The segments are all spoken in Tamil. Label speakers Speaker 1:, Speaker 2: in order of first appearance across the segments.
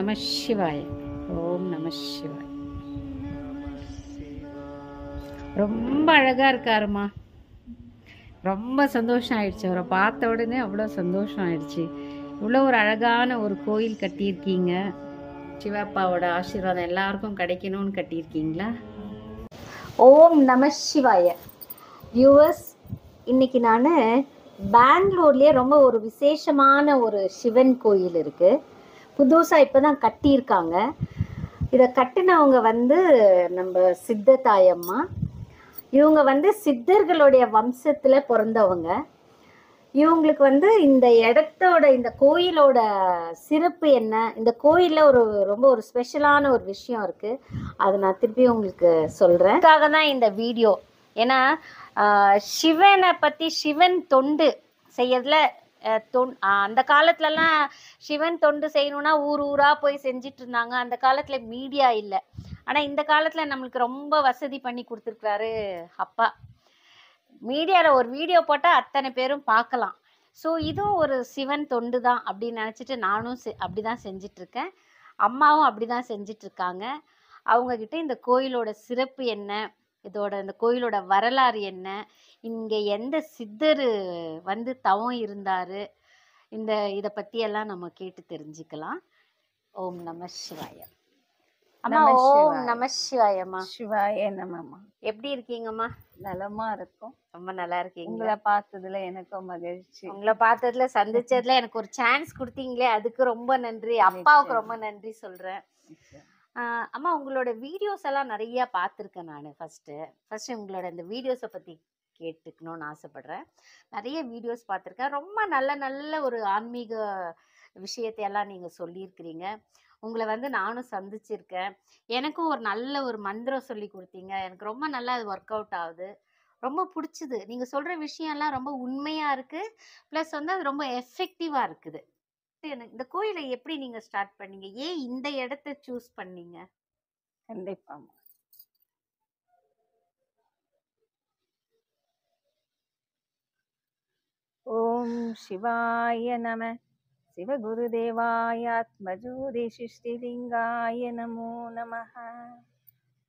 Speaker 1: நம சிவாய. ஓம் நம சிவாய. ரொம்ப அழகா இருக்காருமா ரொம்ப சந்தோஷம் ஆயிடுச்சு அவரை பார்த்த உடனே அவ்வளோ சந்தோஷம் ஆயிடுச்சு இவ்வளோ ஒரு அழகான ஒரு கோயில் கட்டியிருக்கீங்க. சிவப்பாவோட ஆசீர்வாதம் எல்லாருக்கும் கிடைக்கணும்னு கட்டியிருக்கீங்களா?
Speaker 2: ஓம் நம சிவாய. வியூவர்ஸ் இன்னைக்கு நான் பெங்களூர்லேயே ரொம்ப ஒரு விசேஷமான ஒரு சிவன் கோயில் இருக்கு. புதுசாக இப்போ தான் கட்டியிருக்காங்க. இதை கட்டினவங்க வந்து நம்ம சித்தத்தாயம்மா. இவங்க வந்து சித்தர்களுடைய வம்சத்தில் பிறந்தவங்க. இவங்களுக்கு வந்து இந்த இடத்தோட இந்த கோயிலோட சிறப்பு என்ன? இந்த கோயிலில் ஒரு ரொம்ப ஒரு ஸ்பெஷலான ஒரு விஷயம் இருக்குது அதை நான் திருப்பி உங்களுக்கு சொல்கிறேன் அதுக்காக தான் இந்த வீடியோ. ஏன்னா சிவனை பற்றி சிவன் தொண்டு செய்யறதுல தொண் அந்த காலத்துலலாம் சிவன் தொண்டு செய்யணும்னா ஊர் ஊராக போய் செஞ்சிட்டு இருந்தாங்க அந்த காலத்தில் மீடியா இல்லை. ஆனால் இந்த காலத்தில் நம்மளுக்கு ரொம்ப வசதி பண்ணி கொடுத்துருக்குறாரு அப்பா. மீடியாவில் ஒரு வீடியோ போட்டால் அத்தனை பேரும் பார்க்கலாம் ஸோ இதுவும் ஒரு சிவன் தொண்டு தான் அப்படின்னு நினச்சிட்டு நானும் செ அப்படி தான் செஞ்சிட்ருக்கேன். அம்மாவும் அப்படி தான் செஞ்சிட்ருக்காங்க. அவங்கக்கிட்ட இந்த கோயிலோட சிறப்பு என்ன? இதோட இந்த கோயிலோட வரலாறு என்ன? இங்கே எந்த சித்தர் வந்து தவம் இருந்தார்? இந்த இதை பற்றியெல்லாம் நம்ம கேட்டு தெரிஞ்சுக்கலாம். ஓம் நம சிவாய. அம்மா ஓம். நம சிவாயம்மா.
Speaker 3: சிவாய நமம்மா.
Speaker 2: எப்படி இருக்கீங்கம்மா?
Speaker 3: நலமா இருக்கும்.
Speaker 2: ரொம்ப நல்லா இருக்கீங்களா?
Speaker 3: உங்களை பார்த்ததுல எனக்கும் மகிழ்ச்சி.
Speaker 2: உங்களை பார்த்ததுல சந்திச்சதுல எனக்கு ஒரு சான்ஸ் கொடுத்தீங்களே அதுக்கு ரொம்ப நன்றி. அப்பாவுக்கு ரொம்ப நன்றி சொல்றேன். அம்மா உங்களோட வீடியோஸ் எல்லாம் நிறைய பார்த்துருக்கேன் நான் ஃபர்ஸ்ட் ஃபர்ஸ்ட் உங்களோட இந்த வீடியோஸை பத்தி கேட்டுக்கணும்னு ஆசைப்பட்றேன். நிறைய வீடியோஸ் பார்த்துருக்கேன். ரொம்ப நல்ல நல்ல ஒரு ஆன்மீக விஷயத்தையெல்லாம் நீங்கள் சொல்லியிருக்கிறீங்க. உங்களை வந்து நானும் சந்திச்சிருக்கேன். எனக்கும் ஒரு நல்ல ஒரு மந்திரம் சொல்லி கொடுத்தீங்க. எனக்கு ரொம்ப நல்லா அது ஒர்க் அவுட் ஆகுது. ரொம்ப பிடிச்சிது. நீங்கள் சொல்கிற விஷயம்லாம் ரொம்ப உண்மையாக இருக்குது ப்ளஸ் வந்து அது ரொம்ப எஃபெக்டிவாக இருக்குது. எனக்கு இந்த கோயிலை எப்படி நீங்கள் ஸ்டார்ட் பண்ணீங்க? ஏன் இந்த இடத்த சூஸ் பண்ணீங்க?
Speaker 3: கண்டிப்பாக ஓம் சிவாய நம சிவகுருதேவாய ஆத்மஜோதி சிருஷ்டிலிங்காய நமோ நமः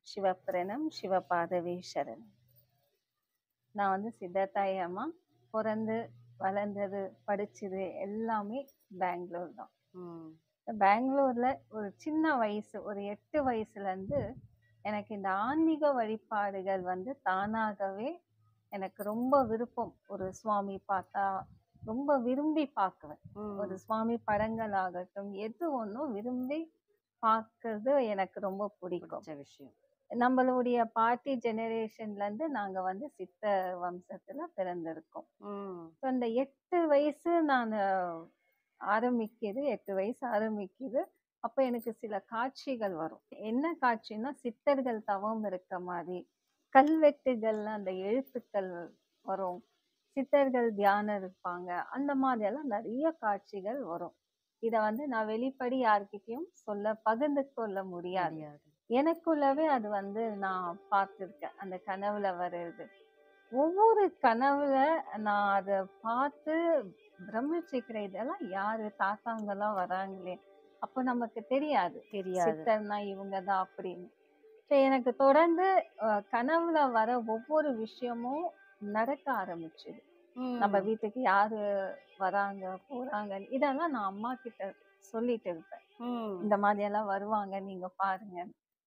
Speaker 3: சிவப்பிரணம் சிவபாதவே சரணம் நான் வந்து சித்தார்த்தாய அம்மா பிறந்து வளர்ந்தது படிச்சது எல்லாமே பெங்களூர் தான். பெங்களூர்ல ஒரு சின்ன வயசு ஒரு எட்டு வயசுல இருந்து எனக்கு இந்த ஆன்மீக வழிபாடுகள் வந்து தானாகவே எனக்கு ரொம்ப விருப்பம் ஒரு சுவாமி பார்த்தா ரொம்ப விரும்பி பார்க்குவேன். ஒரு சுவாமி படங்கள் ஆகட்டும் எது ஒன்றும் விரும்பி பார்க்கறது எனக்கு ரொம்ப பிடிக்கும்.
Speaker 2: விஷயம்.
Speaker 3: நம்மளுடைய பாட்டி ஜெனரேஷன்ல இருந்து நாங்க வந்து சித்த வம்சத்துல பிறந்திருக்கோம். அந்த எட்டு வயசு நான் ஆரம்பிக்குது எட்டு வயசு ஆரம்பிக்குது. அப்போ எனக்கு சில காட்சிகள் வரும். என்ன காட்சின்னா சித்தர்கள் தவம் இருக்க மாதிரி கல்வெட்டுகள்ல அந்த எழுத்துக்கள் வரும். சித்தர்கள் தியானம் இருப்பாங்க. அந்த மாதிரி எல்லாம் நிறைய காட்சிகள் வரும். இதை வந்து நான் வெளிப்படி யார்கிட்டயும் சொல்ல பகிர்ந்து கொள்ள முடியாது.
Speaker 2: தெரியாது
Speaker 3: எனக்குள்ளவே அது வந்து நான் பார்த்துருக்கேன். அந்த கனவுல வர்றது. ஒவ்வொரு கனவுல நான் அதை பார்த்து பிரமிச்சிக்கிறேன் இதெல்லாம் யாரு? தாத்தாங்கெல்லாம் வராங்களே. அப்போ நமக்கு தெரியாது.
Speaker 2: தெரியாது.
Speaker 3: சித்தர்னா இவங்க தான் அப்படின்னு. எனக்கு தொடர்ந்து கனவுல வர ஒவ்வொரு விஷயமும் நடக்க ஆரம்பிச்சுது. நம்ம வீட்டுக்கு யாரு வராங்க போறாங்க இதெல்லாம் நான் அம்மா கிட்ட சொல்லிட்டு இருப்பேன். இந்த மாதிரி எல்லாம் வருவாங்க நீங்க பாருங்க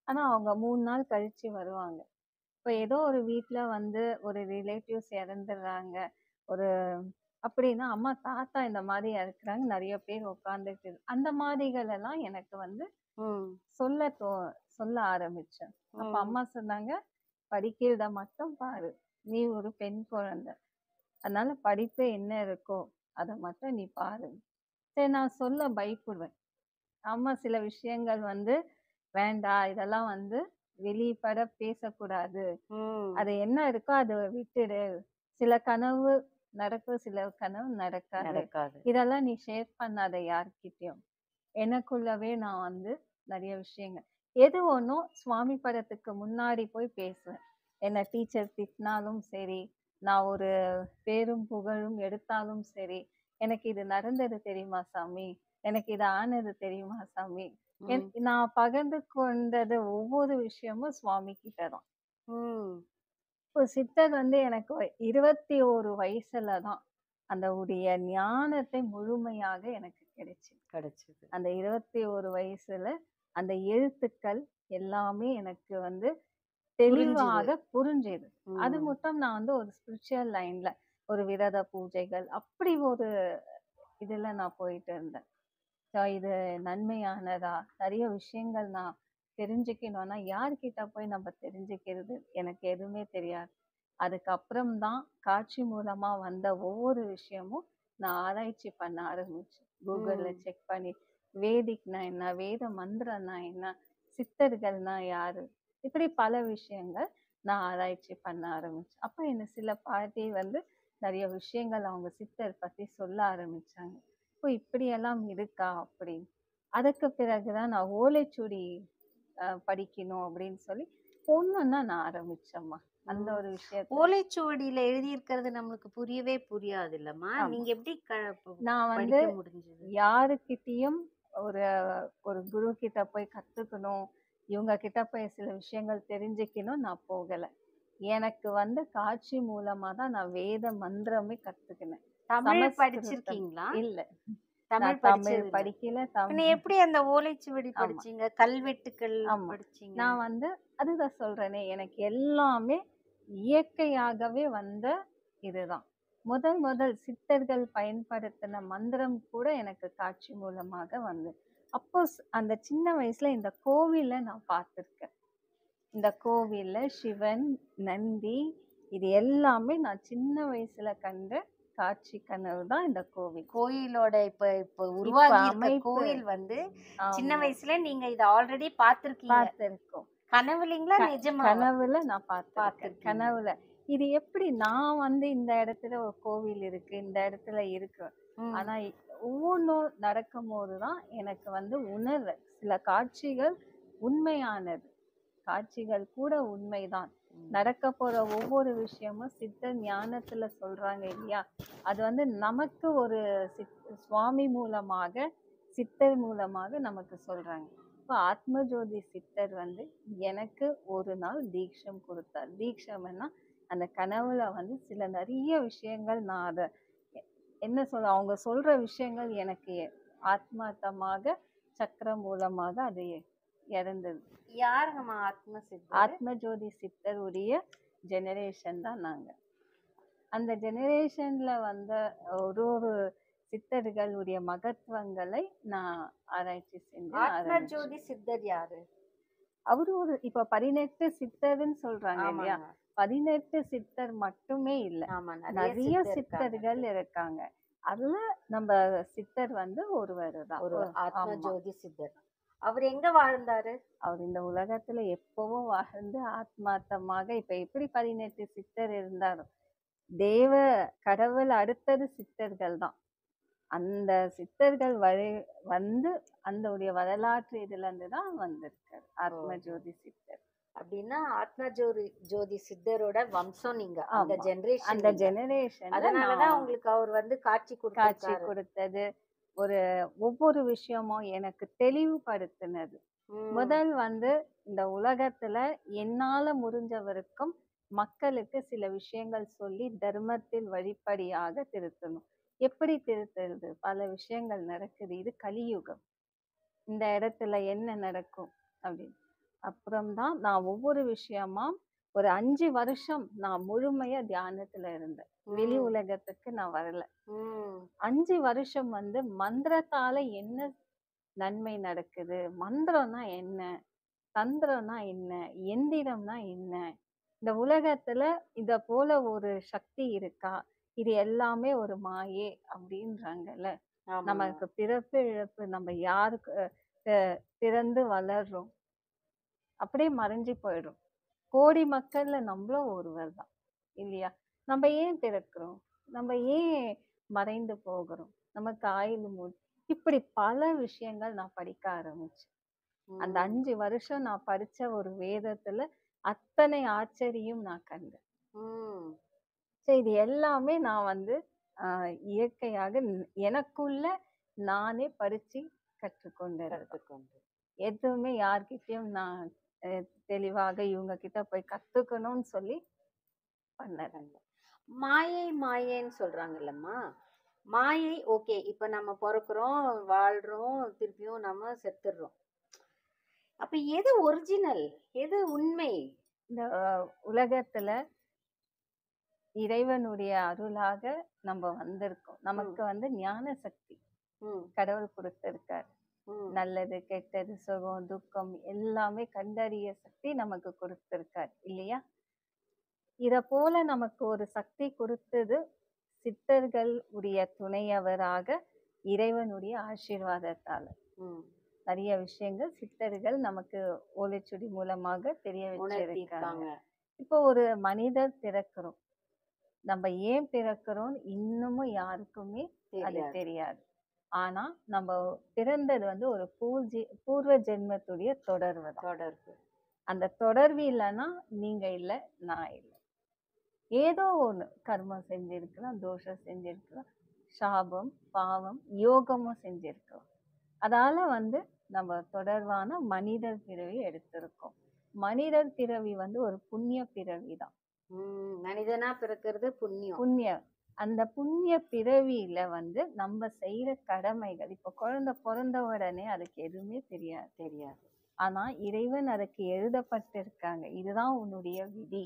Speaker 3: ஆனா அவங்க மூணு நாள் கழிச்சு வருவாங்க. இப்போ ஏதோ ஒரு வீட்ல வந்து ஒரு ரிலேட்டிவ்ஸ் இறந்துடுறாங்க. ஒரு அப்படின்னா அம்மா தாத்தா இந்த மாதிரி இருக்கிறாங்க. நிறைய பேர் உட்காந்துட்டு அந்த மாதிரிகள் எல்லாம் எனக்கு வந்து சொல்ல தோ சொல்ல ஆரம்பிச்சேன். அப்ப. அம்மா சொன்னாங்க படிக்கிறத மட்டும் பாரு. நீ ஒரு பெண் குழந்தை. அதனால படிப்பு என்ன இருக்கோ அதை மட்டும் நீ பாரு. சரி நான் சொல்ல பயப்படுவேன். அம்மா சில விஷயங்கள் வந்து வேண்டாம் இதெல்லாம் வந்து வெளிப்பட பேசக்கூடாது. அது என்ன இருக்கோ அதை விட்டுடு. சில கனவு நடக்கும் சில கனவு நடக்காது.
Speaker 2: நடக்காது.
Speaker 3: இதெல்லாம் நீ ஷேர் பண்ணாத யார்கிட்டயும். எனக்குள்ளவே நான் வந்து நிறைய விஷயங்கள் எது ஒன்றும் சுவாமி படத்துக்கு முன்னாடி போய் பேசுவேன். என்ன டீச்சர் திட்டினாலும் சரி நான் ஒரு பேரும் புகழும் எடுத்தாலும் சரி எனக்கு இது நடந்தது தெரியுமா சாமி? எனக்கு இது ஆனது தெரியுமா சாமி? நான் பகிர்ந்து கொண்டது ஒவ்வொரு விஷயமும் சுவாமி கிட்ட தான் இப்போ சித்தர் வந்து எனக்கு இருபத்தி ஒரு வயசுல தான் அந்த உடைய ஞானத்தை முழுமையாக எனக்கு கிடைச்சு
Speaker 1: கிடைச்சது.
Speaker 3: அந்த இருபத்தி ஒரு வயசுல அந்த எழுத்துக்கள் எல்லாமே எனக்கு வந்து தெளிவாக புரிஞ்சது. அது. மட்டும் நான் வந்து ஒரு ஸ்பிரிச்சுவல் லைன்ல ஒரு விரத பூஜைகள் அப்படி ஒரு இதுல நான் போயிட்டு இருந்தேன். ஸோ இது நன்மையானதா? நிறைய விஷயங்கள் நான் தெரிஞ்சுக்கணும்னா யார்கிட்ட போய் நம்ம தெரிஞ்சுக்கிறது? எனக்கு எதுவுமே தெரியாது. அதுக்கப்புறம் தான் காட்சி மூலமா வந்த ஒவ்வொரு விஷயமும் நான் ஆராய்ச்சி பண்ண ஆரம்பிச்சேன். கூகுள்ல. செக் பண்ணி வேதிக்னா என்ன? வேத மந்திரம்னா என்ன? சித்தர்கள்னா யாரு? இப்படி பல விஷயங்கள் நான் ஆராய்ச்சி பண்ண ஆரம்பிச்சேன். அப்ப என்ன சில பாட்டி வந்து நிறைய விஷயங்கள் அவங்க சித்தர் பத்தி சொல்ல ஆரம்பிச்சாங்க. ஓ இப்படியெல்லாம் இருக்கா அப்படின்னு. அதுக்கு பிறகுதான் நான் ஓலைச்சுடி படிக்கணும் அப்படின்னு சொல்லி ஒன்னொன்னா நான் ஆரம்பிச்சேம்மா. அந்த. ஒரு விஷயத்த
Speaker 1: ஓலைச்சுவடியில எழுதி இருக்கிறது நம்மளுக்கு புரியவே புரியாது இல்லம்மா. நீங்க எப்படி
Speaker 3: நான் வந்து யாருக்கிட்டயும் ஒரு ஒரு குரு கிட்ட போய் கத்துக்கணும். இவங்க கிட்ட போய் சில விஷயங்கள் தெரிஞ்சுக்கணும். நான் போகல. எனக்கு வந்து காட்சி மூலமா தான் நான் வேத மந்திரமே கத்துக்கினேன்.
Speaker 1: தமிழ். படிச்சிருக்கீங்களா?
Speaker 3: இல்ல.
Speaker 1: தமிழ்
Speaker 3: தமிழ். படிக்கல தமிழ்
Speaker 1: எப்படி அந்த ஓலைச்சுவடி. படிச்சீங்க? கல்வெட்டுக்கள். படிச்சீங்க?
Speaker 3: நான் வந்து அதுதான் சொல்றேனே எனக்கு எல்லாமே இயற்கையாகவே வந்த இதுதான். முதல் முதல் சித்தர்கள் பயன்படுத்தின மந்திரம் கூட எனக்கு காட்சி மூலமாக வந்து அப்போ அந்த சின்ன வயசுல இந்த கோவிலை நான் பார்த்திருக்கேன் இந்த கோவில்ல சிவன் நந்தி இது எல்லாமே நான் சின்ன வயசுல கண்ட காட்சி கனவு தான் இந்த கோவில்
Speaker 1: கோயிலோட இப்ப இப்ப உருவாகி. கோயில் வந்து சின்ன. வயசுல நீங்க இத ஆல்ரெடி பாத்திருக்கீங்க
Speaker 3: பார்த்திருக்கோம்
Speaker 1: கனவுலீங்களா நிஜமா
Speaker 3: கனவுல நான் பார்த்திருக்கேன்
Speaker 1: பார்த்திருக்கீங்க.
Speaker 3: கனவுல இது எப்படி நான் வந்து இந்த இடத்துல ஒரு கோவில் இருக்கு இந்த இடத்துல இருக்கு. ஆனா ஒவ்வொன்றும் நடக்கும் போதுதான் எனக்கு வந்து உணர்வு. சில காட்சிகள் உண்மையானது. காட்சிகள் கூட உண்மைதான் நடக்க போற ஒவ்வொரு விஷயமும் சித்த ஞானத்துல சொல்றாங்க இல்லையா? அது வந்து நமக்கு ஒரு சுவாமி மூலமாக சித்தர் மூலமாக நமக்கு சொல்றாங்க. இப்போ ஆத்மஜோதி சித்தர் வந்து எனக்கு ஒரு நாள் தீட்சம் கொடுத்தார். தீட்சம்னா அந்த கனவுல வந்து சில நிறைய விஷயங்கள் நான் அதை என்ன சொல்ல அவங்க சொல்ற விஷயங்கள் எனக்கு ஆத்மார்த்தமாக சக்கரம் மூலமாக அது இறந்தது.
Speaker 1: யாருங்கம்மா ஆத்ம சித்தர்?
Speaker 3: ஆத்மஜோதி சித்தர் உடைய ஜெனரேஷன் தான் நாங்க. அந்த ஜெனரேஷன்ல வந்த ஒரு ஒரு சித்தர்களுடைய மகத்துவங்களை நான் ஆராய்ச்சி செஞ்சு
Speaker 1: ஆத்ம
Speaker 3: ஆரம்பிச்சேன்.
Speaker 1: ஜோதி சித்தர் யாரு?
Speaker 3: அவரு ஒரு இப்ப பதினெட்டு சித்தர்ன்னு சொல்றாங்க இல்லையா. பதினெட்டு சித்தர் மட்டுமே இல்ல. நிறைய. சித்தர்கள் இருக்காங்க. அதுல நம்ம சித்தர் வந்து ஒருவர் தான்.
Speaker 1: ஒரு ஆத்ம. ஜோதி சித்தர். அவர் எங்க வாழ்ந்தாரு?
Speaker 3: அவர் இந்த உலகத்துல எப்பவும் வாழ்ந்து ஆத்மார்த்தமாக இப்ப எப்படி பதினெட்டு சித்தர் இருந்தாரோ தேவ கடவுள் அடுத்தது சித்தர்கள் தான். அந்த சித்தர்கள் வழி வந்து அந்த உடைய வரலாற்று இதுல இருந்து தான் வந்திருக்காரு. ஆத்ம. ஜோதி சித்தர்.
Speaker 1: அப்படின்னா ஆத்ம ஜோதி ஜோதி சித்தரோட வம்சம் நீங்க. அந்த. ஜெனரேஷன்
Speaker 3: அந்த ஜெனரேஷன்
Speaker 1: அதனாலதான் உங்களுக்கு அவர் வந்து காட்சி
Speaker 3: காட்சி கொடுத்தது. ஒரு ஒவ்வொரு விஷயமும் எனக்கு தெளிவுபடுத்தினது. முதல் வந்து இந்த உலகத்துல என்னால முடிஞ்சவருக்கும் மக்களுக்கு சில விஷயங்கள் சொல்லி தர்மத்தில் வழிப்படியாக திருத்தணும். எப்படி திருத்துறது? பல விஷயங்கள் நடக்குது. இது கலியுகம். இந்த இடத்துல என்ன நடக்கும்? அப்படின்னு. அப்புறம்தான் நான் ஒவ்வொரு விஷயமா ஒரு அஞ்சு வருஷம் நான் முழுமையா தியானத்துல இருந்தேன். வெளி உலகத்துக்கு நான் வரல. அஞ்சு வருஷம் வந்து மந்திரத்தால என்ன நன்மை நடக்குது? மந்திரம்னா என்ன? தந்திரம்னா என்ன? எந்திரம்னா என்ன? இந்த உலகத்துல இத போல ஒரு சக்தி இருக்கா? இது எல்லாமே ஒரு மாயே அப்படின்றாங்கல்ல. நமக்கு பிறப்பு இழப்பு நம்ம யாருக்கு பிறந்து வளர்றோம். அப்படியே மறைஞ்சு போயிடும். கோடி மக்கள்ல நம்மளும் ஒருவர் தான் இல்லையா? நம்ம ஏன் பிறக்கிறோம்? நம்ம ஏன் மறைந்து போகிறோம்? நமக்கு ஆயுள் மூ- இப்படி பல விஷயங்கள் நான் படிக்க ஆரம்பிச்சேன். அந்த அஞ்சு வருஷம் நான் படிச்ச ஒரு வேதத்துல அத்தனை ஆச்சரியம் நான் கண்டேன். So இது எல்லாமே நான் வந்து இயற்கையாக எனக்குள்ள நானே படிச்சு கற்றுக்கொண்டது
Speaker 1: கற்றுக்கொண்டு.
Speaker 3: எதுவுமே யார்கிட்டயும் நான் தெளிவாக இவங்க கிட்ட போய் கத்துக்கணும்னு சொல்லி பண்ணல
Speaker 2: மாயை மாயைன்னு சொல்றாங்கல்லம்மா. மாயை ஓகே இப்ப நம்ம பிறக்கிறோம் வாழ்றோம் திருப்பியும் நம்ம செத்துடுறோம் அப்ப எது ஒரிஜினல் எது உண்மை?
Speaker 3: இந்த உலகத்துல இறைவனுடைய அருளாக நம்ம வந்திருக்கோம். நமக்கு வந்து ஞான சக்தி கடவுள் கொடுத்திருக்காரு. நல்லது கெட்டது சுகம் துக்கம் எல்லாமே கண்டறிய சக்தி நமக்கு கொடுத்திருக்காரு இல்லையா? இத போல நமக்கு ஒரு சக்தி கொடுத்தது சித்தர்கள் உடைய துணையவராக இறைவனுடைய ஆசீர்வாதத்தால. நிறைய விஷயங்கள் சித்தர்கள் நமக்கு ஓலைச்சுடி மூலமாக தெரிய வச்சிருக்காங்க. இப்போ ஒரு மனிதர் பிறக்கிறோம். நம்ம ஏன் பிறக்கிறோம் இன்னமும் யாருக்குமே அது
Speaker 2: தெரியாது.
Speaker 3: தெரியாது ஆனா நம்ம பிறந்தது வந்து ஒரு பூர்ஜி பூர்வ ஜென்மத்துடைய தொடர்வு
Speaker 2: தொடர்பு.
Speaker 3: அந்த தொடர்பு இல்லைன்னா நீங்க இல்லை நான் இல்லை. ஏதோ ஒண்ணு கர்மம் செஞ்சிருக்கலாம் தோஷம் செஞ்சிருக்கலாம் சாபம் பாவம் யோகமும் செஞ்சிருக்கலாம். அதால வந்து நம்ம தொடர்பான மனிதர் பிறவி எடுத்திருக்கோம். மனிதர் பிறவி வந்து ஒரு புண்ணிய பிறவி தான்.
Speaker 2: மனிதனா பிறக்கிறது புண்ணியம்.
Speaker 3: புண்ணிய அந்த புண்ணிய பிறவியில வந்து நம்ம செய்யற கடமைகள் இப்ப குழந்தை பிறந்த உடனே அதுக்கு எதுவுமே தெரியாது
Speaker 2: தெரியாது.
Speaker 3: ஆனா இறைவன் அதுக்கு எழுதப்பட்டிருக்காங்க. இதுதான் உன்னுடைய விதி.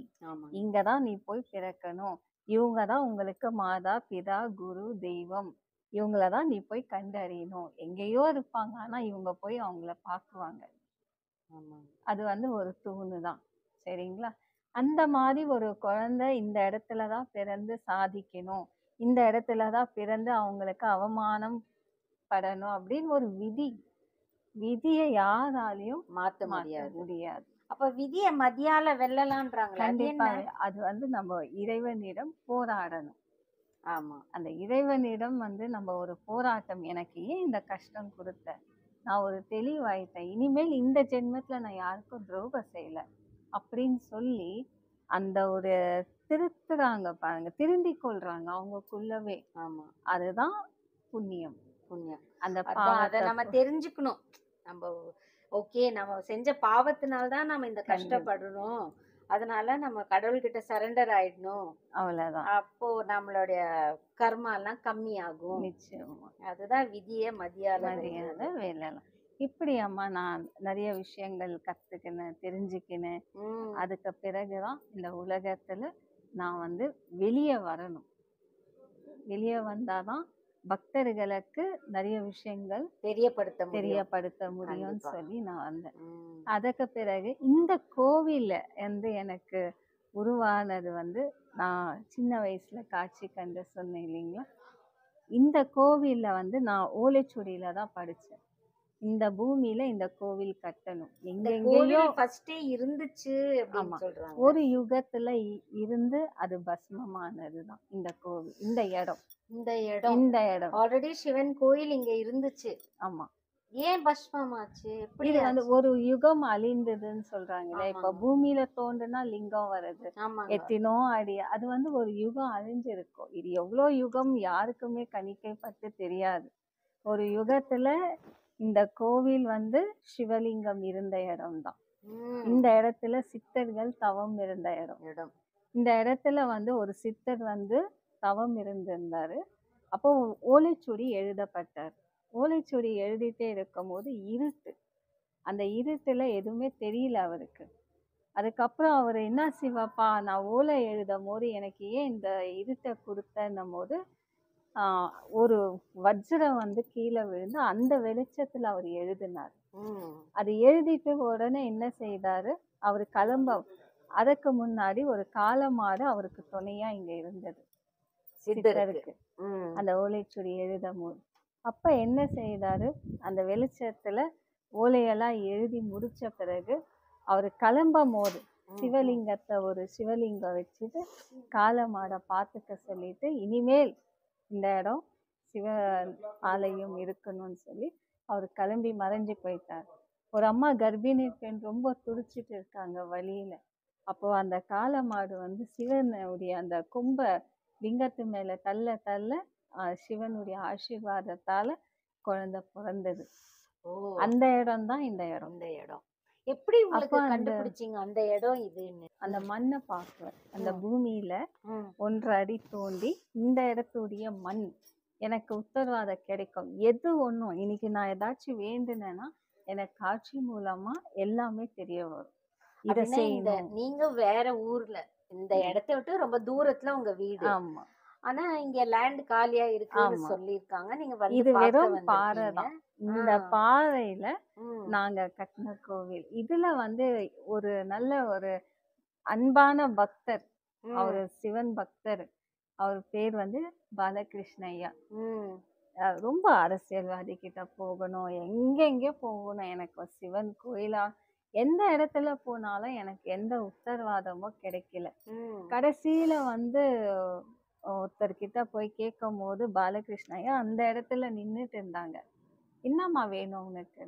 Speaker 3: இங்கதான் நீ போய் பிறக்கணும். இவங்க தான் உங்களுக்கு மாதா பிதா குரு தெய்வம். இவங்கள தான் நீ போய் கண்டறியணும். எங்கேயோ இருப்பாங்க. ஆனா இவங்க போய் அவங்கள பார்க்குவாங்க.
Speaker 2: ஆமா
Speaker 3: அது வந்து ஒரு தூணு தான் சரிங்களா? அந்த மாதிரி ஒரு குழந்தை இந்த இடத்துல தான் பிறந்து சாதிக்கணும். இந்த இடத்துல தான் பிறந்து அவங்களுக்கு அவமானம் படணும் அப்படின்னு ஒரு விதி. விதியை யாராலையும்
Speaker 2: மாத்த முடியாது.
Speaker 3: முடியாது.
Speaker 2: அப்ப விதிய மதியால வெல்லலான்றாங்களே
Speaker 3: கண்டிப்பா. அது வந்து நம்ம இறைவனிடம் போராடணும்.
Speaker 2: ஆமா.
Speaker 3: அந்த இறைவனிடம் வந்து நம்ம ஒரு போராட்டம் எனக்கு ஏன் இந்த கஷ்டம் கொடுத்த? நான் ஒரு தெளிவாயிட்டேன். இனிமேல் இந்த ஜென்மத்துல நான் யாருக்கும் துரோகம் செய்யல. அப்படின்னு சொல்லி அந்த ஒரு திருத்துறாங்க பாருங்க. திருந்திக் கொள்றாங்க அவங்களுக்குள்ளவே.
Speaker 2: ஆமா.
Speaker 3: அதுதான் புண்ணியம்.
Speaker 2: புண்ணியம்.
Speaker 3: அந்த
Speaker 2: அத நம்ம தெரிஞ்சுக்கணும். நம்ம ஓகே நம்ம செஞ்ச பாவத்தினால தான் நம்ம இந்த. கஷ்டப்படணும் அதனால நம்ம கடவுள்கிட்ட சரண்டர் ஆயிடணும்.
Speaker 3: அவ்வளவுதான்.
Speaker 2: அப்போ நம்மளுடைய கர்மா எல்லாம் கம்மியாகும்.
Speaker 3: நிச்சயமா.
Speaker 2: அதுதான் விதிய மதியால.
Speaker 3: வேலைலாம். இப்படி அம்மா நான் நிறைய விஷயங்கள் கத்துக்கினேன் தெரிஞ்சுக்கினேன் அதுக்கு பிறகுதான் இந்த உலகத்துல நான் வந்து வெளியே வரணும். வெளியே வந்தாதான் பக்தர்களுக்கு நிறைய விஷயங்கள்
Speaker 2: தெரியப்படுத்த
Speaker 3: தெரியப்படுத்த முடியும்னு. சொல்லி நான் வந்தேன். அதுக்கு பிறகு இந்த கோவில்ல வந்து எனக்கு உருவானது வந்து நான் சின்ன வயசுல காட்சி கண்டு சொன்னேன் இல்லைங்களா? இந்த கோவில்ல வந்து நான் ஓலைச்சுவடியில தான் படிச்சேன். இந்த பூமியில இந்த கோவில் கட்டணும். எங்கெங்கேயோ
Speaker 2: ஃபர்ஸ்டே இருந்துச்சு
Speaker 3: ஆமா.
Speaker 2: சொல்றாங்க.
Speaker 3: ஒரு யுகத்துல இருந்து அது பஸ்மமானதுதான் இந்த கோவில் இந்த இடம்.
Speaker 2: இந்த இடம்.
Speaker 3: இந்த இடம்.
Speaker 2: ஆல்ரெடி சிவன் கோயில் இங்க இருந்துச்சு.
Speaker 3: ஆமா.
Speaker 2: ஏன் பஸ்மமாச்சு? எப்படி
Speaker 3: இது வந்து? ஒரு யுகம் அழிந்ததுன்னு சொல்றாங்கல்ல இப்ப. பூமியில தோன்றுனா லிங்கம் வருது எத்தினோ அடி. அது வந்து ஒரு யுகம் அழிஞ்சிருக்கும் இது எவ்வளோ யுகம் யாருக்குமே கணிக்கப்பட்டு தெரியாது. ஒரு யுகத்துல இந்த கோவில் வந்து சிவலிங்கம் இருந்த இடம் தான் இந்த இடத்துல சித்தர்கள் தவம் இருந்த இடம்.
Speaker 2: இடம்.
Speaker 3: இந்த இடத்துல வந்து ஒரு சித்தர் வந்து தவம் இருந்திருந்தாரு. அப்போ ஓலைச்சுவடி எழுதப்பட்டார். ஓலைச்சுவடி எழுதிட்டே இருக்கும்போது இருட்டு. அந்த இருட்டுல எதுவுமே தெரியல அவருக்கு. அதுக்கப்புறம் அவர் என்ன சிவப்பா நான் ஓலை எழுதும் போது எனக்கு ஏன் இந்த இருட்டை கொடுத்தன்னும் போது ஒரு வஜ்ரம் வந்து கீழே விழுந்து அந்த வெளிச்சத்துல அவர் எழுதினார். அது எழுதிட்டு உடனே என்ன செய்தாரு? அவர் கிளம்ப அதுக்கு முன்னாடி ஒரு காலமாடு அவருக்கு துணையா இங்க இருந்தது.
Speaker 2: சித்தருக்கு.
Speaker 3: அந்த ஓலைச்சுவடி எழுதும் போது அப்ப என்ன செய்தாரு? அந்த வெளிச்சத்துல ஓலையெல்லாம் எழுதி முடிச்ச பிறகு அவர் கிளம்பும் போது சிவலிங்கத்தை ஒரு சிவலிங்கம் வச்சுட்டு காலமாடை பார்த்துக்க சொல்லிட்டு இனிமேல் இந்த இடம் சிவ ஆலயம் இருக்கணும்னு சொல்லி அவர் கிளம்பி மறைஞ்சு போயிட்டார். ஒரு அம்மா கர்ப்பிணி பெண் ரொம்ப துடிச்சிட்டு இருக்காங்க வழியில. அப்போ அந்த காளமாடு வந்து சிவனுடைய அந்த கொம்ப லிங்கத்து மேல தள்ள தள்ள சிவனுடைய ஆசீர்வாதத்தால குழந்தை பிறந்தது. அந்த இடம் தான் இந்த இடம்.
Speaker 2: அந்த இடம். எப்படி உங்களுக்கு கண்டுபிடிச்சீங்க அந்த இடம் இதுன்னு?
Speaker 3: அந்த மண்ணை பார்க்குவேன் அந்த. பூமியில ஒன்றரை அடி தோண்டி இந்த இடத்துடைய மண் எனக்கு உத்தரவாதம் கிடைக்கும். எது ஒண்ணும்? இன்னைக்கு நான் ஏதாச்சும் வேண்டுனேன்னா எனக்கு காட்சி மூலமா எல்லாமே தெரிய வரும். இத செய்யணும்.
Speaker 2: நீங்க வேற ஊர்ல இந்த இடத்த விட்டு ரொம்ப தூரத்துல உங்க வீடு.
Speaker 3: ஆமா.
Speaker 2: ஆனா இங்க லேண்ட் காலியா இருக்குன்னு. சொல்லிருக்காங்க நீங்க வந்து
Speaker 3: இது வெறும் பாறை. தான். இந்த. பாறையில நாங்க கட்டின கோவில். இதுல வந்து ஒரு நல்ல ஒரு அன்பான பக்தர். அவரு சிவன் பக்தர். அவர் பேர் வந்து பாலகிருஷ்ண ஐயா
Speaker 2: ம்,
Speaker 3: அஹ் ரொம்ப அரசியல்வாதி கிட்ட போகணும். எங்கெங்கே போகணும்? எனக்கு சிவன் கோயிலா? எந்த இடத்துல போனாலும் எனக்கு எந்த உத்தரவாதமும் கிடைக்கல. கடைசியில வந்து ஒருத்தர்கிட்ட போய் கேட்கும் போது பாலகிருஷ்ண ஐயா அந்த இடத்துல நின்றுட்டு இருந்தாங்க. என்னம்மா வேணும் உனக்கு?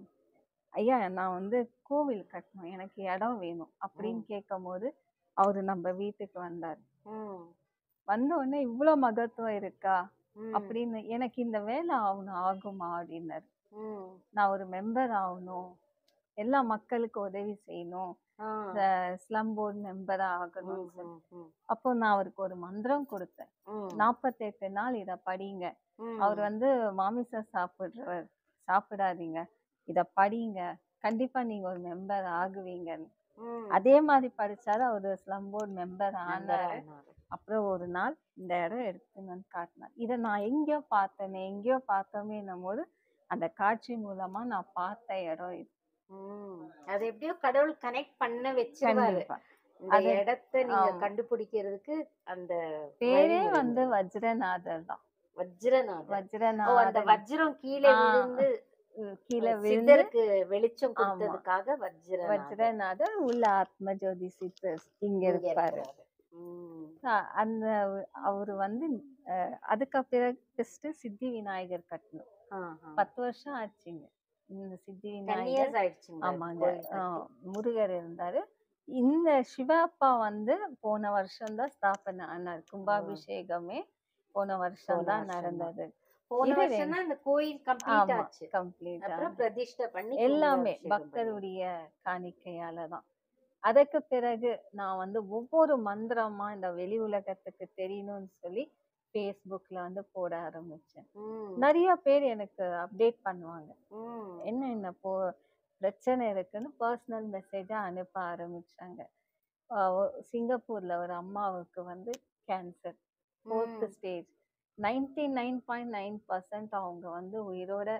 Speaker 3: ஐயா நான் வந்து கோவில் கட்டணும். எனக்கு இடம் வேணும் அப்படின்னு கேட்கும் போது அவரு நம்ம வீட்டுக்கு வந்தார். வந்த உடனே இவ்வளோ மகத்துவம் இருக்கா? அப்படின்னு எனக்கு இந்த வேலை ஆகணும் ஆகுமா அப்படின்னாரு. நான் ஒரு மெம்பர் ஆகணும். எல்லா மக்களுக்கு உதவி செய்யணும். ஸ்லம் போர்டு மெம்பரா
Speaker 2: ம்,
Speaker 3: ஆகணும்னு சொல்லி.
Speaker 2: ம், ம்,
Speaker 3: அப்போ நான் அவருக்கு ஒரு மந்திரம் கொடுத்தேன்.
Speaker 2: ம்,
Speaker 3: நாற்பத்தெட்டு நாள் இத படிங்க. அவர் வந்து மாமிசம் சாப்பிடுறவர் சாப்பிடாதீங்க. இத படிங்க. கண்டிப்பா நீங்க ஒரு மெம்பர் ஆகுவீங்கன்னு. அதே மாதிரி படிச்சாரு அவரு ஸ்லம் போர்டு மெம்பர் ஆனாரு. அப்புறம் ஒரு நாள் இந்த இடம் எடுத்துன்னு காட்டினார். இதை நான் எங்கேயோ பார்த்தேனே எங்கேயோ பார்த்தோமேன்னும் போது அந்த காட்சி மூலமா நான் பார்த்த இடம் இது.
Speaker 2: அது எப்படியோ கடவுள் கனெக்ட் பண்ண வச்சிருவாரு.
Speaker 3: அது-
Speaker 2: இடத்த நீங்க. கண்டுபிடிக்கிறதுக்கு அந்த
Speaker 3: பேரே வந்து. வஜ்ரநாதர் தான்.
Speaker 2: வஜ்ரநாதர். ஓ அந்த
Speaker 3: வஜ்ரநாதர்
Speaker 2: வஜ்ரம் கீழே விழுந்து
Speaker 3: கீழே விழுந்து
Speaker 2: சித்தருக்கு வெளிச்சம். கொடுத்ததுக்காக வஜ்ரநாதர்.
Speaker 3: வஜ்ரநாதர் உள்ள ஆத்ம ஜோதி சித்தர் இங்க இருப்பாரு. அந்த அவரு வந்து அஹ், அதுக்கு பிறகு சித்தி விநாயகர் கட்டணும். பத்து வருஷம் ஆச்சுங்க. இந்த சித்தி விநாயகர் ஆமாங்க. முருகர் இருந்தாரு. இந்த சிவாப்பா வந்து போன வருஷம் தான் ஸ்தாபனை ஆனார். கும்பாபிஷேகமே. போன வருஷம் தான். நடந்தது.
Speaker 2: போன வருஷம் தான் இந்த கோயில் கம்ப்ளீட் ஆச்சு.
Speaker 3: கம்ப்ளீட்
Speaker 2: அப்புறம் பிரதிஷ்டை பண்ணி
Speaker 3: எல்லாமே பக்தருடைய காணிக்கையால தான். அதுக்கு பிறகு நான் வந்து ஒவ்வொரு மந்திரமா இந்த வெளி உலகத்துக்கு தெரியணும்னு சொல்லி ஃபேஸ்புக்ல வந்து போட ஆரம்பிச்சேன். நிறைய பேர் எனக்கு அப்டேட் பண்ணுவாங்க. என்ன என்ன போ பிரச்சனை இருக்குன்னு பர்சனல் மெசேஜா அனுப்ப ஆரம்பிச்சாங்க. சிங்கப்பூர்ல ஒரு அம்மாவுக்கு வந்து cancer fourth stage ninety nine point nine percent அவங்க வந்து உயிரோட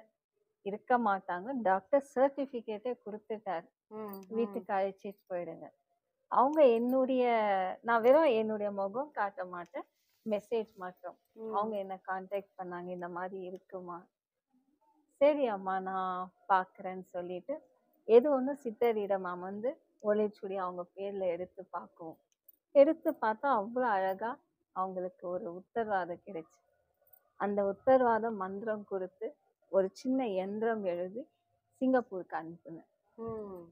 Speaker 3: இருக்க மாட்டாங்க. டாக்டர் சர்டிஃபிகேட்டே கொடுத்துட்டாரு. வீட்டுக்கு அழைச்சிட்டு போயிடுங்க. அவங்க என்னுடைய நான் வெறும் என்னுடைய முகம் காட்ட மாட்டேன். மெசேஜ் மட்டும். அவங்க என்ன காண்டாக்ட் பண்ணாங்க. இந்த மாதிரி இருக்குமா? சரி அம்மா நான் பார்க்குறேன்னு சொல்லிட்டு எது ஒன்றும் சித்தரிடம் அமர்ந்து ஒளிச்சுடி அவங்க பேர்ல எடுத்து பார்க்குவோம். எடுத்து பார்த்தா அவ்வளோ அழகா அவங்களுக்கு ஒரு உத்தரவாதம் கிடைச்சு. அந்த உத்தரவாதம் மந்திரம் கொடுத்து ஒரு சின்ன எந்திரம் எழுதி சிங்கப்பூருக்கு அனுப்புனேன்.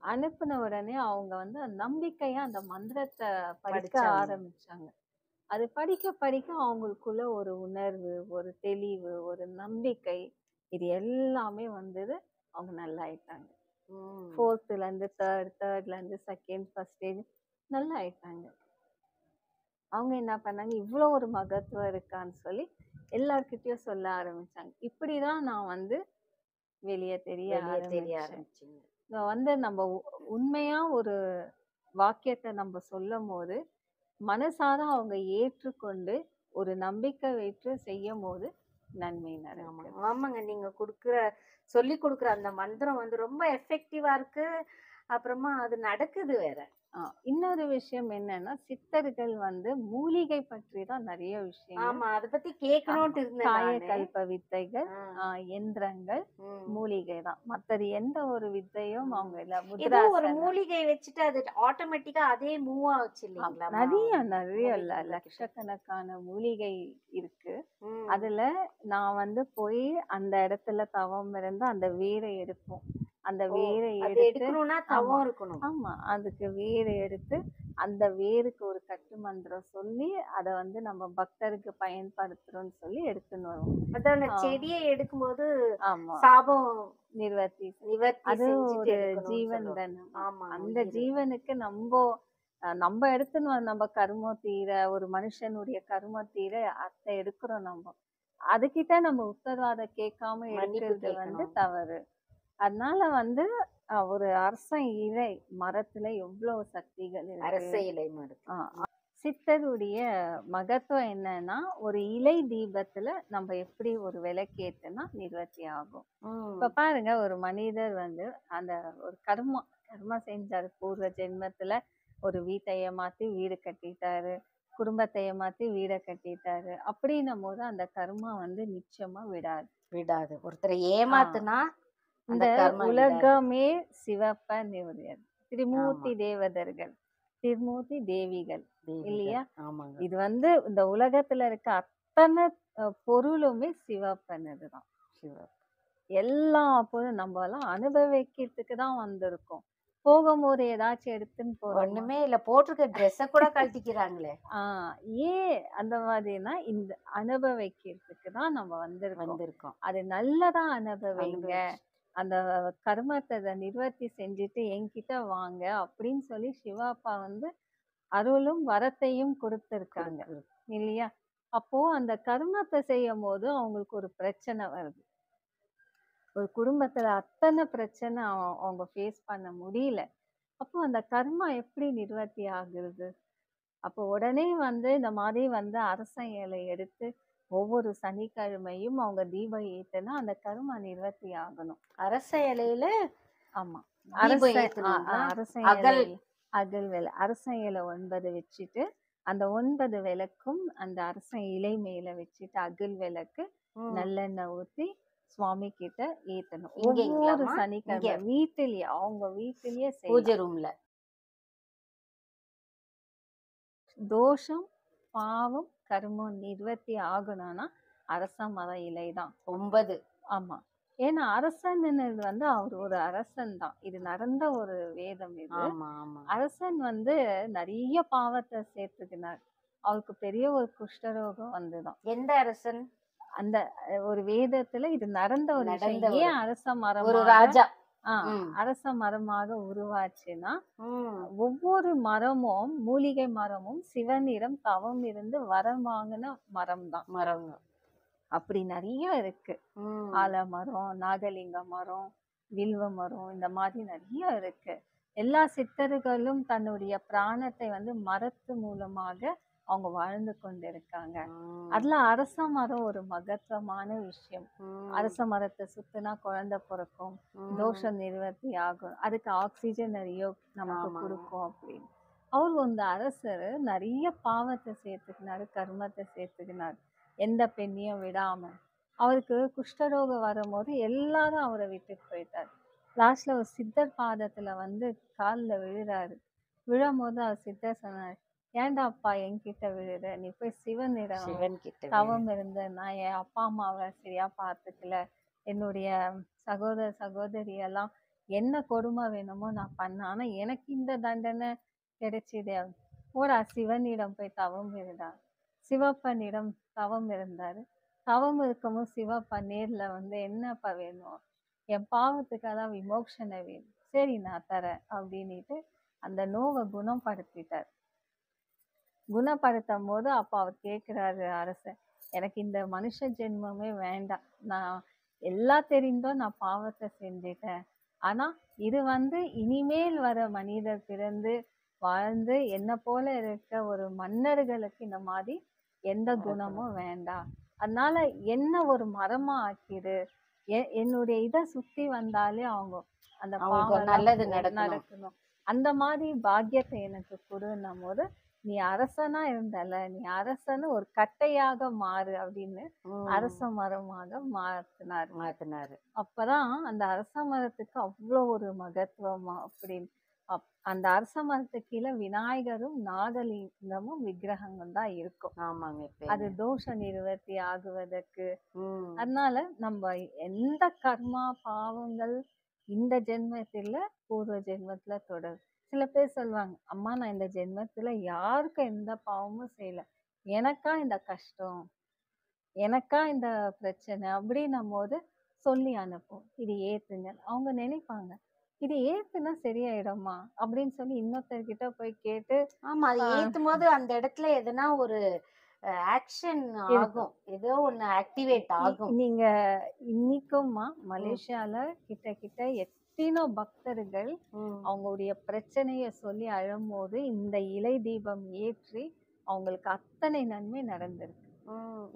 Speaker 3: அனுப்புன உடனே அவங்க வந்து அந்த நம்பிக்கையா அந்த மந்திரத்தை படிக்க. ஆரம்பிச்சாங்க. அது படிக்க படிக்க அவங்களுக்குள்ள ஒரு உணர்வு ஒரு தெளிவு ஒரு நம்பிக்கை இது எல்லாமே வந்தது அவங்க நல்லா ஆயிட்டாங்க
Speaker 2: ம்.
Speaker 3: ஃபோர்த்துல இருந்து தேர்ட் தேர்ட்ல இருந்து செகண்ட் ஃபர்ஸ்ட் ஸ்டேஜ் நல்லா ஆயிட்டாங்க அவங்க என்ன பண்ணாங்க? இவ்வளோ ஒரு மகத்துவம் இருக்கான்னு சொல்லி எல்லார்கிட்டயும் சொல்ல ஆரம்பிச்சாங்க. இப்படிதான் நான் வந்து வெளியே தெரிய
Speaker 2: தெரிய
Speaker 3: ஆரம்பிச்சேன். வந்து நம்ம உ- உண்மையா ஒரு வாக்கியத்தை நம்ம சொல்லும் போது மனசார அவங்க ஏற்றுக்கொண்டு ஒரு நம்பிக்கை வைத்து செய்யும் போது நன்மை நடக்கும்
Speaker 2: ஆமாங்க. நீங்க குடுக்குற சொல்லி கொடுக்குற அந்த மந்திரம் வந்து ரொம்ப எஃபெக்டிவா இருக்கு. அப்புறமா அது நடக்குது வேற.
Speaker 3: இன்னொரு விஷயம் என்னன்னா சித்தர்கள் வந்து மூலிகை பற்றி தான் நிறைய விஷயங்கள்.
Speaker 2: ஆமா அத பத்தி கேட்கணும்னு இருந்தேன்.
Speaker 3: காயக்கல்ப வித்தைகள் எந்திரங்கள். மூலிகை தான். மத்தது எந்த ஒரு வித்தையும் அவங்க இல்ல
Speaker 2: ஒரு மூலிகை வச்சுட்டு அது ஆட்டோமேட்டிக்கா அதே மூவ் ஆச்சு இல்லைங்களா
Speaker 3: நிறைய நிறைய இல்ல. லட்சக்கணக்கான மூலிகை இருக்கு. அதுல நான் வந்து போய் அந்த இடத்துல தவம் இருந்து அந்த வேரை எடுப்போம். அந்த வேரை
Speaker 2: எடுக்கணும்னா. தவம் இருக்கணும்
Speaker 3: ஆமா அதுக்கு வேர் எடுத்து அந்த வேருக்கு ஒரு கட்டு மந்திரம் சொல்லி அதை வந்து நம்ம பக்தருக்கு பயன்படுத்துறோம்னு சொல்லி எடுத்துன்னு வருவோம்
Speaker 2: அதான். செடியை எடுக்கும்போது
Speaker 3: ஆமா
Speaker 2: சாபம்
Speaker 3: நிர்வர்த்தி
Speaker 2: நிவர்த்தி
Speaker 3: அது ஒரு ஜீவன். தானே
Speaker 2: ஆமா
Speaker 3: அந்த. ஜீவனுக்கு நம்ம நம்ம எடுத்துன்னு நம்ம கர்மம் தீர ஒரு மனுஷனுடைய கர்மம் தீர அத்தை எடுக்கிறோம் நம்ம அதுகிட்ட நம்ம உத்தரவாதம் கேட்காம எடுக்கிறது வந்து. தவறு அதனால வந்து ஒரு அரசன் இலை மரத்துல எவ்வளவு சக்திகள்
Speaker 2: அரச இலை
Speaker 3: ஆஹ் சித்தருடைய மகத்துவம் என்னன்னா ஒரு இலை தீபத்துல நம்ம எப்படி ஒரு விளக்கேத்துனா நிவர்த்தி ஆகும். இப்ப பாருங்க ஒரு மனிதர் வந்து அந்த ஒரு கர்மா கர்மா செஞ்சாரு. பூர்வ ஜென்மத்துல ஒரு வீட்டை ஏமாத்தி வீடு கட்டிட்டாரு. குடும்பத்தை ஏமாத்தி வீடை கட்டிட்டாரு. அப்படின்னும் போது அந்த கர்மா வந்து நிச்சயமா விடாது.
Speaker 2: விடாது. ஒருத்தரை ஏமாத்துனா அந்த
Speaker 3: இந்த. உலகமே சிவப்ப நிவரியது திரிமூர்த்தி தேவதர்கள். திருமூர்த்தி தேவிகள். இல்லையா? இது வந்து இந்த உலகத்துல இருக்க அத்தனை பொருளுமே சிவப்பனதுதான்
Speaker 2: சிவா.
Speaker 3: எல்லா பொருளும் நம்ம எல்லாம் அனுபவிக்கிறதுக்கு தான் வந்திருக்கோம். போகும்போது ஏதாச்சும் எடுத்துன்னு போறோம்?
Speaker 2: ஒண்ணுமே இல்ல. போட்டிருக்க ட்ரெஸ்ஸ கூட கழட்டிக்கிறாங்களே.
Speaker 3: ஆஹ் ஏன் அந்த மாதிரினா இந்த அனுபவிக்கிறதுக்கு தான் நம்ம வந்திருக்கோம்.
Speaker 2: வந்திருக்கோம்.
Speaker 3: அது நல்லதா அனுபவிங்க. அந்த கர்மத்தை அதை நிவர்த்தி செஞ்சுட்டு என்கிட்ட வாங்க அப்படின்னு சொல்லி சிவாப்பா வந்து அருளும் வரத்தையும் கொடுத்திருக்காங்க. இல்லையா? அப்போ அந்த கர்மத்தை செய்யும் போது அவங்களுக்கு ஒரு பிரச்சனை வருது. ஒரு குடும்பத்துல அத்தனை பிரச்சனை அவ- அவங்க ஃபேஸ் பண்ண முடியல. அப்போ அந்த கர்மா எப்படி நிவர்த்தி ஆகுறது? அப்போ உடனே வந்து இந்த மாதிரி வந்து அரசன் இலை எடுத்து ஒவ்வொரு சனிக்கிழமையும் அவங்க தீபம் ஏத்துனா அந்த கர்மா நிவர்த்தி ஆகணும்
Speaker 2: அரச இலையில
Speaker 3: ஆமா அரச
Speaker 2: அகல்.
Speaker 3: அகல் வேலை அரச இலை ஒன்பது வச்சுட்டு அந்த ஒன்பது விளக்கும் அந்த அரச இலை மேல வச்சுட்டு அகல் விளக்கு. நல்லெண்ணெய் ஊத்தி சுவாமி கிட்ட ஏத்தணும்? ஒவ்வொரு சனிக்கிழமை? வீட்டிலேயே அவங்க வீட்டிலேயே.
Speaker 2: பூஜை ரூம்ல
Speaker 3: தோஷம் பாவம் கர்மம் நிவர்த்தி ஆகணும்னா அரச மர இலை தான்
Speaker 2: ஒன்பது.
Speaker 3: ஆமா. ஏன்னா அரசன்னுறது வந்து அவர் ஒரு அரசன் தான். இது நடந்த ஒரு வேதம் இது. அரசன் வந்து நிறைய பாவத்தை சேர்த்துக்கினார். அவருக்கு பெரிய ஒரு குஷ்டரோகம் வந்துதான்
Speaker 2: எந்த அரசன்?
Speaker 3: அந்த ஒரு வேதத்துல இது நடந்த ஒரு
Speaker 2: நடந்த
Speaker 3: அரச மரம்
Speaker 2: ஒரு ராஜா.
Speaker 3: அரச மரமாக உருவாச்சுன்னா. ஒவ்வொரு மரமும் மூலிகை மரமும் சிவனிடம் தவம் இருந்து வரம் வாங்கின மரம் தான்
Speaker 2: மரங்க
Speaker 3: அப்படி நிறைய இருக்கு.
Speaker 2: ம்.
Speaker 3: ஆலமரம் நாகலிங்க மரம் வில்வ மரம் இந்த மாதிரி நிறைய இருக்கு. எல்லா சித்தர்களும் தன்னுடைய பிராணத்தை வந்து மரத்து மூலமாக அவங்க வாழ்ந்து கொண்டிருக்காங்க. அதுல அரச மரம் ஒரு மகத்துவமான விஷயம். அரச மரத்தை சுத்தினா குழந்தை பிறக்கும். தோஷம் நிவர்த்தி ஆகும் அதுக்கு ஆக்சிஜன் நிறைய நமக்கு. கொடுக்கும் அப்படின்னு அவர் அந்த அரசர் நிறைய பாவத்தை சேர்த்துக்கினாரு கர்மத்தை சேர்த்துக்கினார் எந்த பெண்ணையும் விடாம அவருக்கு குஷ்டரோகம் வரும்போது எல்லாரும் அவரை விட்டுட்டு போயிட்டார் லாஸ்ட்ல ஒரு சித்தர் பாதத்துல வந்து கால்ல விழுறாரு விழும்போது அவர் சித்தர் சொன்னார் ஏன்டா அப்பா என்கிட்ட விழுற? நீ போய் சிவனிடம்
Speaker 2: சிவன் கிட்ட
Speaker 3: தவம் இருந்து நான் என் அப்பா அம்மாவை சரியா பார்த்துக்கல. என்னுடைய சகோதர சகோதரி எல்லாம் என்ன கொடுமை வேணுமோ நான் பண்ணேன். ஆனா எனக்கு இந்த தண்டனை கிடைச்சிதே போடா சிவனிடம் போய் தவம் இருந்தா சிவப்பனிடம் தவம் இருந்தாரு. தவம் இருக்கும்போது சிவப்பா நேர்ல வந்து என்னப்பா வேணும்? என் பாவத்துக்கெல்லாம் விமோசனை வேணும். சரி நான் தரேன் அப்படின்னுட்டு அந்த நோவை குணப்படுத்திட்டார். குணப்படுத்தும் போது அப்ப அவர் கேட்கிறாரு அரசன் எனக்கு இந்த மனுஷ ஜென்மமே வேண்டாம். நான் எல்லாம் தெரிந்தும் நான் பாவத்தை செஞ்சிட்டேன். ஆனா இது வந்து இனிமேல் வர மனிதர் பிறந்து வாழ்ந்து என்ன போல இருக்க ஒரு மன்னர்களுக்கு இந்த மாதிரி எந்த குணமும் வேண்டாம். அதனால என்ன ஒரு மரமா ஆக்கிடு. என்னுடைய இதை சுத்தி வந்தாலே அவங்க அந்த பாவம்
Speaker 2: நல்லது நடக்கணும்.
Speaker 3: அந்த மாதிரி பாக்கியத்தை எனக்கு கொடுன்னும் போது நீ அரசனா இருந்தல நீ அரசன்னு ஒரு கட்டையாக மாறு அப்படின்னு. அரச மரமாக மாத்தினார்.
Speaker 2: மாத்தினாரு.
Speaker 3: அப்பதான் அந்த அரச மரத்துக்கு அவ்வளோ ஒரு மகத்துவமா அப்படின்னு. அப்- அந்த அரச மரத்துக்கு கீழே விநாயகரும் நாகலிங்கமும் விக்கிரகங்கள் தான் இருக்கும்.
Speaker 2: ஆமாங்க
Speaker 3: அது தோஷ நிவர்த்தி ஆகுவதற்கு. அதனால நம்ம எந்த கர்மா பாவங்கள் இந்த ஜென்மத்துல பூர்வ ஜென்மத்துல தொடரும் சில பேர் சொல்லுவாங்க அம்மா நான் இந்த ஜென்மத்துல யாருக்கும் எந்த பாவமும் செய்யல. எனக்கா இந்த கஷ்டம் எனக்கா இந்த பிரச்சனை அப்படின்னும் போது சொல்லி அனுப்பும். இது ஏத்துங்க. அவங்க நினைப்பாங்க இது ஏத்துனா சரியாயிடுமா அப்படின்னு சொல்லி இன்னொருத்தர்கிட்ட போய் கேட்டு
Speaker 2: ஆமா அது. ஏத்தும் போது அந்த இடத்துல எதனா ஒரு ஆக்ஷன் ஆகும். ஏதோ ஒண்ணு ஆக்டிவேட் ஆகும்.
Speaker 3: நீங்க இன்னைக்கும்மா மலேசியால கிட்ட கிட்ட எத்தனோ பக்தர்கள். அவங்களுடைய பிரச்சனைய சொல்லி அழும்போது இந்த இலை தீபம் ஏற்றி அவங்களுக்கு அத்தனை நன்மை நடந்திருக்கு.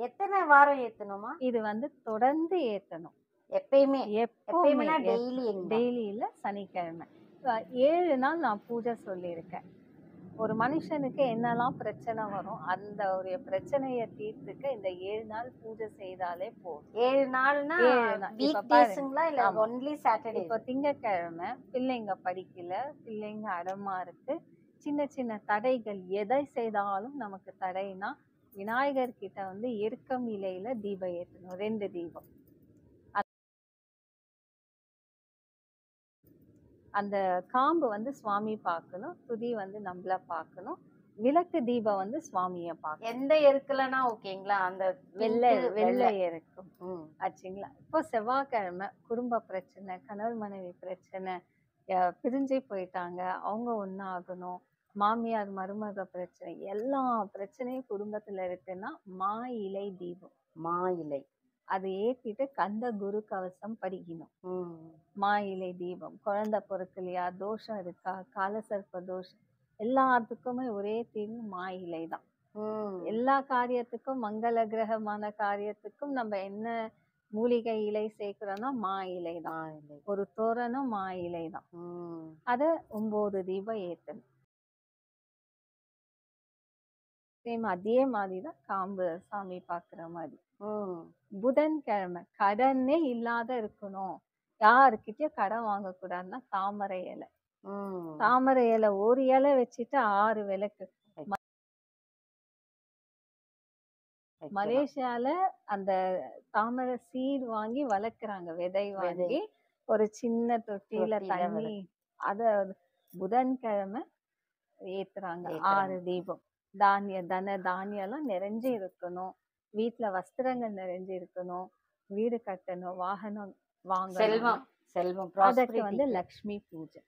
Speaker 2: எத்தனை வாரம் ஏத்தணுமா?
Speaker 3: இது வந்து தொடர்ந்து ஏத்தணும்.
Speaker 2: எப்பயுமே. எப்பயுமே டெய்லி
Speaker 3: டெய்லியில சனிக்கிழமை. ஏழு நாள் நான் பூஜை சொல்லியிருக்கேன். ஒரு மனுஷனுக்கு என்னெல்லாம் பிரச்சனை வரும் அந்த ஒரு பிரச்சனையை தீர்த்துக்க இந்த ஏழு நாள் பூஜை செய்தாலே போதும்.
Speaker 2: ஏழு நாள்னா இல்ல. Only Saturday?
Speaker 3: இப்போ திங்கட்கிழமை பிள்ளைங்க படிக்கல பிள்ளைங்க அடமா இருக்கு. சின்ன சின்ன தடைகள் எதை செய்தாலும் நமக்கு தடைனா விநாயகர் கிட்ட வந்து எருக்கம் இலையில தீபம் ஏற்றணும் ரெண்டு தீபம். அந்த காம்பு வந்து சுவாமி பார்க்கணும் துதி வந்து நம்மள பார்க்கணும் விளக்கு தீபம் வந்து சுவாமிய பார்க்கணும்.
Speaker 2: எந்த எருக்கலனா ஓகேங்களா? அந்த
Speaker 3: வெள்ளை வெள்ளை. இருக்கும்
Speaker 2: ம்.
Speaker 3: ஆச்சுங்களா? இப்போ செவ்வாய்க்கிழமை குடும்ப பிரச்சனை கணவர் மனைவி பிரச்சனை பிரிஞ்சு போயிட்டாங்க அவங்க ஒன்றாகணும் மாமியார் மருமக பிரச்சனை எல்லா பிரச்சனையும் குடும்பத்துல இருக்குன்னா மா இலை தீபம்.
Speaker 2: மா இலை.
Speaker 3: அதை ஏத்திட்டு கந்த குரு கவசம் படிக்கணும்
Speaker 2: ம்.
Speaker 3: இலை தீபம் குழந்தை பிறக்கலையா தோஷம் இருக்கா காலசர்ப்ப தோஷம் எல்லாத்துக்குமே ஒரே தீர்வு மா இலை தான். எல்லா காரியத்துக்கும் மங்கள கிரகமான காரியத்துக்கும் நம்ம என்ன மூலிகை இலை சேர்க்கிறோம்னா மா இலை தான் ஒரு தோரணம் மா இலை தான். அத ஒன்பது தீபம் ஏத்தணும் சேம் அதே மாதிரி தான் காம்பு சாமி பார்க்குற மாதிரி. புதன்கிழமை. கடனே இல்லாத இருக்கணும். யாருக்கிட்டயும் கடன் வாங்கக்கூடாதுன்னா தாமரை இலை. தாமரை இலை ஒரு இலை வச்சுட்டு ஆறு விளக்கு. மலேசியால அந்த தாமரை சீட் வாங்கி வளர்க்குறாங்க. விதை வாங்கி ஒரு சின்ன தொட்டியில தண்ணி அத புதன்கிழமை ஏத்துறாங்க. ஆறு தீபம். தானிய தன தானியம் எல்லாம் நிறைஞ்சு இருக்கணும். வீட்ல வஸ்திரங்கள் நிறைஞ்சு இருக்கணும் வீடு கட்டணும் வாகனம் வாங்கணும்.
Speaker 2: செல்வம் செல்வம்
Speaker 3: அதுக்கு வந்து. லக்ஷ்மி பூஜை.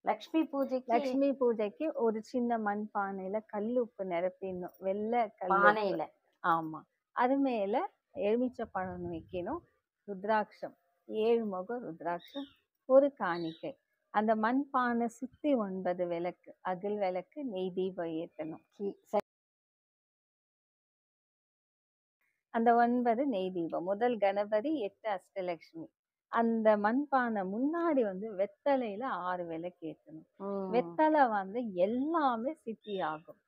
Speaker 2: லக்ஷ்மி பூஜைக்கு
Speaker 3: லக்ஷ்மி பூஜைக்கு ஒரு சின்ன மண் பானையில கல் உப்பு நிரப்பிடணும். வெள்ளை
Speaker 2: பானையில.
Speaker 3: ஆமா. அது மேல எலுமிச்சை பழம் வைக்கணும். ருத்ராட்சம். ஏழு முகம் ருத்ராட்சம். ஒரு காணிக்கை. அந்த மண் பானை சுத்தி ஒன்பது விளக்கு. அகல் விளக்கு நெய் தீபம் ஏத்தணும். அந்த ஒன்பது நெய் தீபம் முதல் கணபதி எட்டு அஷ்டலட்சுமி அந்த மண்பானை முன்னாடி வந்து வெத்தலையில ஆறு விளக்கு ஏத்தணும்
Speaker 2: ம்.
Speaker 3: வெத்தலை வந்து எல்லாமே சித்தி ஆகும்.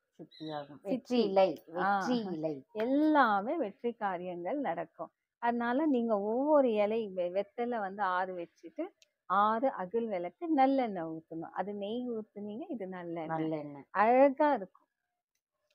Speaker 2: வெற்றி இலை. வெற்றி இலை.
Speaker 3: எல்லாமே வெற்றி காரியங்கள் நடக்கும். அதனால நீங்க ஒவ்வொரு இலை வெத்தலை வந்து ஆறு வச்சுட்டு ஆறு அகல் விளக்கு நல்லெண்ணெய் ஊத்தணும். அது நெய் ஊத்துனீங்க இது நல்லெண்ணெய்.
Speaker 2: நல்லெண்ணெய்.
Speaker 3: அழகா இருக்கும்.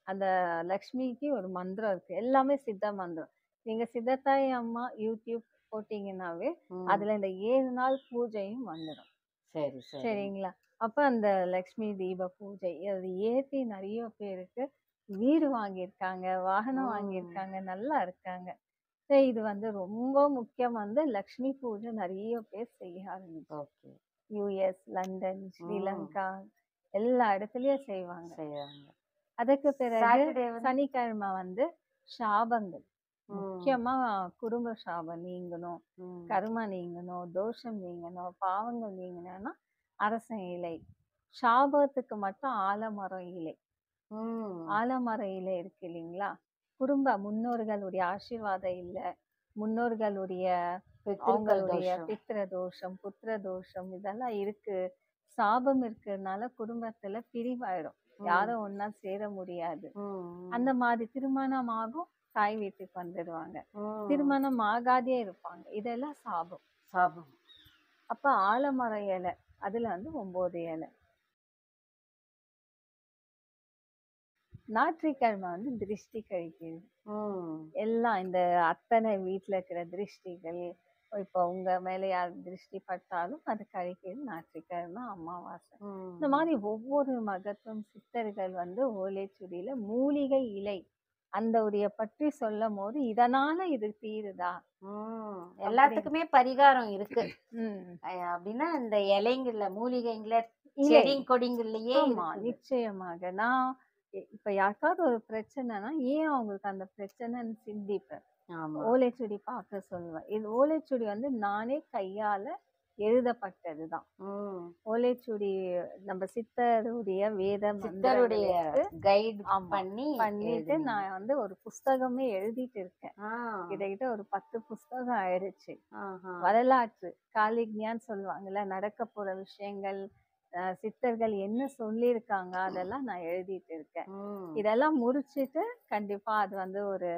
Speaker 3: அந்த லக்ஷ்மிக்கு ஒரு மந்திரம் இருக்கு. எல்லாமே சித்த மந்திரம். நீங்க சித்தத்தாய் அம்மா யூடியூப் போட்டீங்கன்னாவே. அதுல இந்த ஏழு நாள் பூஜையும் வந்துடும்
Speaker 2: சரி சரி.
Speaker 3: சரிங்களா? அப்ப அந்த லக்ஷ்மி தீப பூஜை அது ஏத்தி நிறைய பேருக்கு வீடு வாங்கியிருக்காங்க வாகனம். வாங்கியிருக்காங்க நல்லா இருக்காங்க. சரி, இது வந்து ரொம்ப முக்கியம் வந்து லக்ஷ்மி பூஜை நிறைய பேர் செய்ய ஆரம்பிச்சு. யூஎஸ் லண்டன் ஸ்ரீலங்கா எல்லா இடத்துலயும் செய்வாங்க.
Speaker 2: செய்யறாங்க
Speaker 3: அதுக்கு பிறகு சனிக்கிழமை வந்து சாபங்கள். முக்கியமா குடும்ப சாபம் நீங்கணும். கர்ம நீங்கணும் தோஷம் நீங்கணும் பாவங்கள் நீங்கணும்னா அரசன் இலை சாபத்துக்கு மட்டும் ஆலமரம் இலை. ஆலமரம் இலை இருக்கு இல்லைங்களா குடும்ப முன்னோர்களுடைய ஆசீர்வாதம் இல்ல முன்னோர்களுடைய அவங்களுடைய. பித்திர தோஷம் புத்திர தோஷம் இதெல்லாம் இருக்கு சாபம் இருக்கிறதுனால குடும்பத்துல பிரிவாயிடும். யாரும் ஒண்ணா சேர முடியாது. அந்த மாதிரி திருமணம் ஆகும் தாய் வீட்டுக்கு வந்துடுவாங்க. திருமணம் ஆகாதே இருப்பாங்க. இதெல்லாம் சாபம்.
Speaker 2: சாபம்.
Speaker 3: அப்ப ஆலமரம் இலை அதுல வந்து ஒன்பது இலை. ஞாயிற்றுக்கிழமை வந்து திருஷ்டி கழிக்கிறது. எல்லாம் இந்த அத்தனை வீட்ல இருக்கிற திருஷ்டிகள் இப்போ உங்க மேல யார் திருஷ்டி பட்டாலும் அது கழிக்கிறது ஞாயிற்றுக்கிழமை அமாவாசை இந்த. மாதிரி ஒவ்வொரு மகத்துவம் சித்தர்கள் வந்து ஓலைச்சுடியில மூலிகை இலை அந்த உடைய பற்றி சொல்லும் போது இதனால இது தீருதா.
Speaker 2: எல்லாத்துக்குமே பரிகாரம் இருக்கு அப்படின்னா இந்த இலைங்கள்ல மூலிகைங்கள
Speaker 3: இலை.
Speaker 2: செடி கொடிங்கள்லயே.
Speaker 3: நிச்சயமாக நான் இப்ப யாருக்காவது ஒரு பிரச்சனைனா ஏன் அவங்களுக்கு அந்த பிரச்சனைன்னு சிந்திப்பேன் ஓலைச்சுடி பார்க்க சொல்லுவேன் இது ஓலைச்சுடி வந்து நானே கையால எழுதப்பட்டதுதான்
Speaker 2: ம்.
Speaker 3: ஓலைச்சுடி நம்ம சித்தருடைய வேத
Speaker 2: சித்தருடைய கைடு பண்ணி
Speaker 3: பண்ணிட்டு. நான் வந்து ஒரு புஸ்தகமே எழுதிட்டு இருக்கேன். கிட்டத்தட்ட ஒரு பத்து புஸ்தகம் ஆயிடுச்சு. வரலாற்று காலிக்ஞான்னு சொல்லுவாங்கல்ல நடக்க போற விஷயங்கள் சித்தர்கள் என்ன சொல்லியிருக்காங்க அதெல்லாம் நான் எழுதிட்டு இருக்கேன். இதெல்லாம் முடிச்சிட்டு கண்டிப்பா அது வந்து ஒரு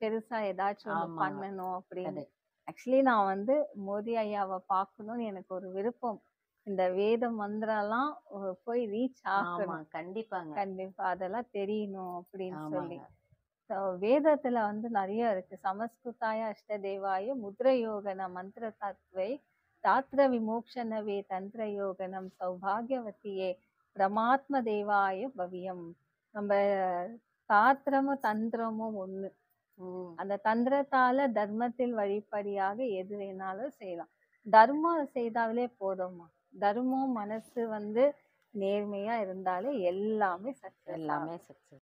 Speaker 3: பெருசா ஏதாச்சும்
Speaker 2: ஆமா.
Speaker 3: பண்ணணும் அப்படின்னு.
Speaker 2: அது.
Speaker 3: ஆக்சுவலி நான் வந்து மோதி ஐயாவை பார்க்கணும்னு எனக்கு ஒரு விருப்பம். இந்த வேத மந்திரம்லாம் போய் ரீச்
Speaker 2: ஆமா
Speaker 3: ஆகணும்
Speaker 2: கண்டிப்பாங்க.
Speaker 3: கண்டிப்பா அதெல்லாம் தெரியணும் அப்படின்னு சொல்லி.
Speaker 2: ஆமாங்க.
Speaker 3: So, வேதத்துல வந்து நிறைய இருக்கு. சமஸ்கிருதாய அஷ்டதேவாய முத்ரயோகன மந்திர தத்வை தாத்ர விமோக்ஷனவே தந்திர யோகனம் சௌபாகியவதியே பிரமாத்ம தேவாய பவியம். நம்ம தாத்திரமும் தந்திரமும் ஒண்ணு. அந்த தந்திரத்தால தர்மத்தில் வழிப்படியாக எது வேணாலும் செய்யலாம். தர்மம் செய்தாலே போதும்மா. தர்மம் மனசு வந்து நேர்மையா இருந்தாலே எல்லாமே சக்சஸ்
Speaker 2: எல்லாமே சக்சஸ்